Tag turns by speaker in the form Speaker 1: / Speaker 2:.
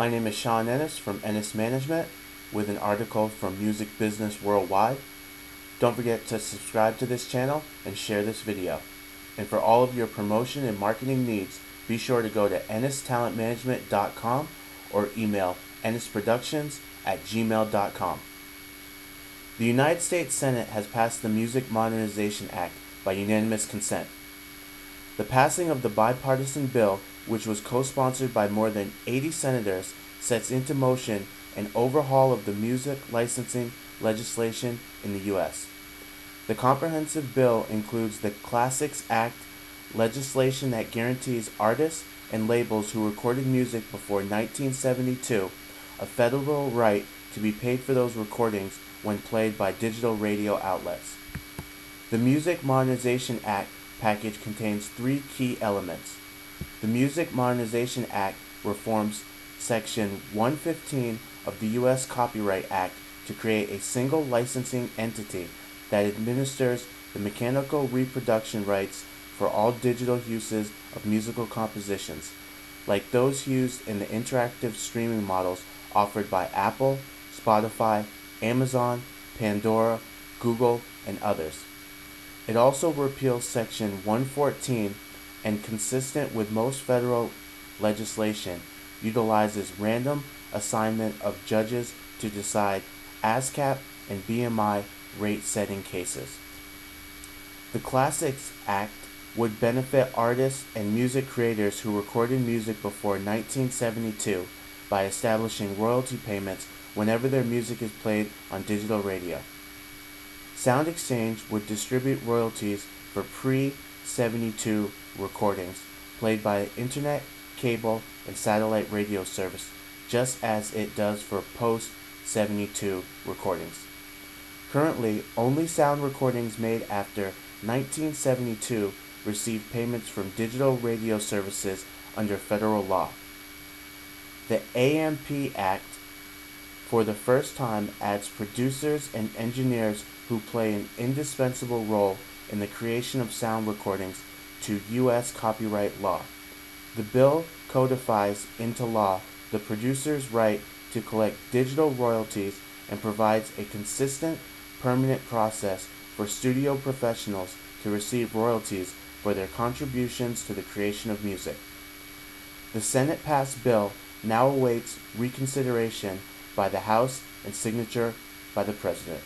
Speaker 1: My name is Sean Ennis from Ennis Management with an article from Music Business Worldwide. Don't forget to subscribe to this channel and share this video. And for all of your promotion and marketing needs, be sure to go to ennistalentmanagement.com or email ennisproductions at gmail.com. The United States Senate has passed the Music Modernization Act by unanimous consent. The passing of the bipartisan bill, which was co-sponsored by more than 80 senators, sets into motion an overhaul of the music licensing legislation in the U.S. The comprehensive bill includes the Classics Act legislation that guarantees artists and labels who recorded music before 1972 a federal right to be paid for those recordings when played by digital radio outlets. The Music Modernization Act package contains three key elements. The Music Modernization Act reforms Section 115 of the U.S. Copyright Act to create a single licensing entity that administers the mechanical reproduction rights for all digital uses of musical compositions, like those used in the interactive streaming models offered by Apple, Spotify, Amazon, Pandora, Google, and others. It also repeals Section 114 and, consistent with most federal legislation, utilizes random assignment of judges to decide ASCAP and BMI rate setting cases. The Classics Act would benefit artists and music creators who recorded music before 1972 by establishing royalty payments whenever their music is played on digital radio. Sound Exchange would distribute royalties for pre 72 recordings played by internet, cable, and satellite radio service, just as it does for post 72 recordings. Currently, only sound recordings made after 1972 receive payments from digital radio services under federal law. The AMP Act, for the first time, adds producers and engineers who play an indispensable role in the creation of sound recordings to U.S. copyright law. The bill codifies into law the producer's right to collect digital royalties and provides a consistent, permanent process for studio professionals to receive royalties for their contributions to the creation of music. The Senate passed bill now awaits reconsideration by the House and signature by the President.